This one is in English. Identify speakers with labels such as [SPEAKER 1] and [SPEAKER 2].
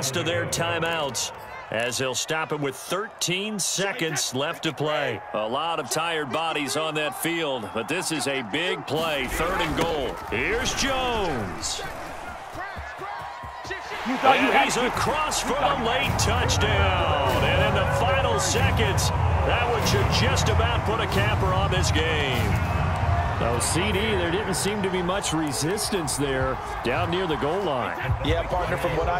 [SPEAKER 1] last of their timeouts as they'll stop it with 13 seconds left to play.
[SPEAKER 2] A lot of tired bodies on that field, but this is a big play, third and goal.
[SPEAKER 1] Here's Jones.
[SPEAKER 3] You thought you
[SPEAKER 1] he's across for a late touchdown. And in the final seconds, that one should just about put a camper on this game.
[SPEAKER 4] Though CD, there didn't seem to be much resistance there down near the goal line.
[SPEAKER 5] Yeah, partner, from what I